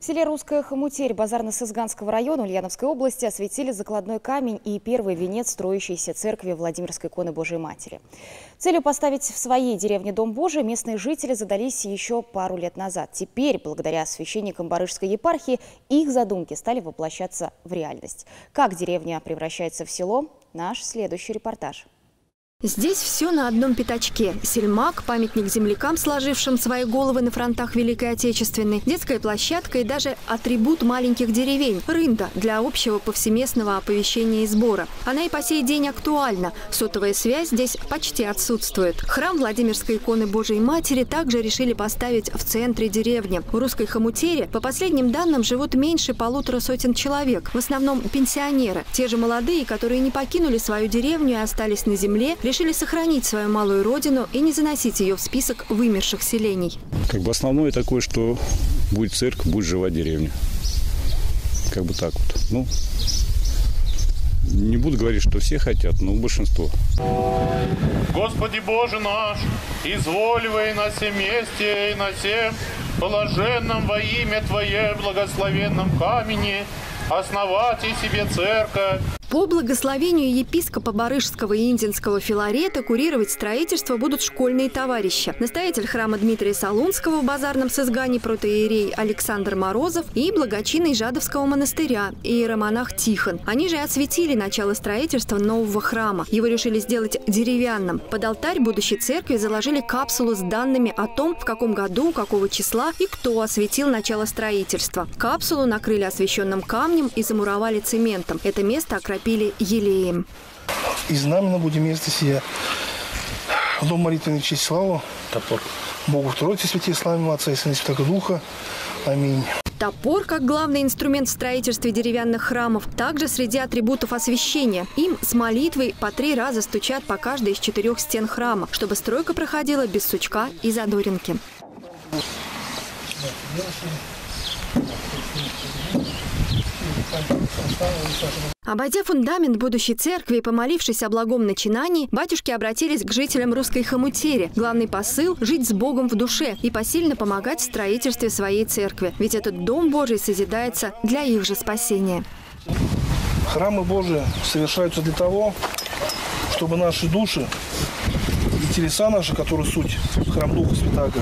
В селе Русская Хомутерь Базарно-Сызганского района Ульяновской области осветили закладной камень и первый венец строящейся церкви Владимирской иконы Божией Матери. Целью поставить в своей деревне Дом Божий местные жители задались еще пару лет назад. Теперь, благодаря священникам Барышской епархии, их задумки стали воплощаться в реальность. Как деревня превращается в село – наш следующий репортаж. Здесь все на одном пятачке. Сельмак, памятник землякам, сложившим свои головы на фронтах Великой Отечественной, детская площадка и даже атрибут маленьких деревень – рында для общего повсеместного оповещения и сбора. Она и по сей день актуальна. Сотовая связь здесь почти отсутствует. Храм Владимирской иконы Божией Матери также решили поставить в центре деревни. В русской хомутере, по последним данным, живут меньше полутора сотен человек. В основном пенсионеры. Те же молодые, которые не покинули свою деревню и остались на земле – решили сохранить свою малую родину и не заносить ее в список вымерших селений. Как бы основное такое, что будет церковь, будет жива деревня. Как бы так вот. Ну, не буду говорить, что все хотят, но большинство. Господи Боже наш, изволивай на всем месте и на всем положенном во имя Твое благословенном камени, основать и себе церковь, по благословению епископа Барышского и Индинского Филарета курировать строительство будут школьные товарищи. Настоятель храма Дмитрия Солунского в базарном сызгане протеерей Александр Морозов и благочинный Жадовского монастыря иеромонах Тихон. Они же осветили начало строительства нового храма. Его решили сделать деревянным. Под алтарь будущей церкви заложили капсулу с данными о том, в каком году, какого числа и кто осветил начало строительства. Капсулу накрыли освященным камнем и замуровали цементом. Это место окропили окропили елеем. И знаменно будем место сия. Дом молитвенный честь славу. Топор. Богу в Троице святей славим Отца и Сына и Святого Духа. Аминь. Топор, как главный инструмент в строительстве деревянных храмов, также среди атрибутов освящения. Им с молитвой по три раза стучат по каждой из четырех стен храма, чтобы стройка проходила без сучка и задоринки. Обойдя фундамент будущей церкви и помолившись о благом начинании, батюшки обратились к жителям русской хомутери. Главный посыл – жить с Богом в душе и посильно помогать в строительстве своей церкви. Ведь этот Дом Божий созидается для их же спасения. Храмы Божии совершаются для того, чтобы наши души и телеса наши, которые суть храм Духа Святаго,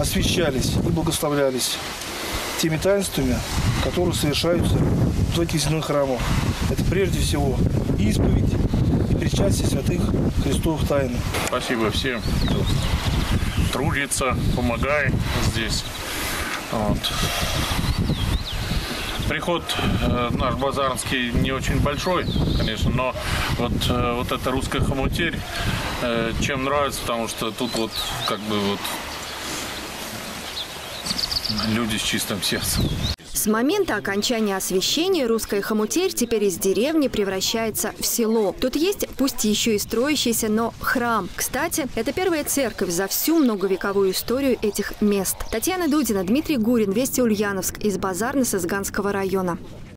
освещались и благословлялись теми таинствами, которые совершаются в этих земных храмах. Это прежде всего исповедь и причастие святых Христовых тайн. Спасибо всем, кто трудится, помогает здесь. Вот. Приход э, наш базарский не очень большой, конечно, но вот, э, вот эта русская хомутерь э, чем нравится, потому что тут вот как бы вот люди с чистым сердцем. С момента окончания освещения русская хомутерь теперь из деревни превращается в село. Тут есть, пусть еще и строящийся, но храм. Кстати, это первая церковь за всю многовековую историю этих мест. Татьяна Дудина, Дмитрий Гурин, Вести Ульяновск из Базарно-Сызганского района.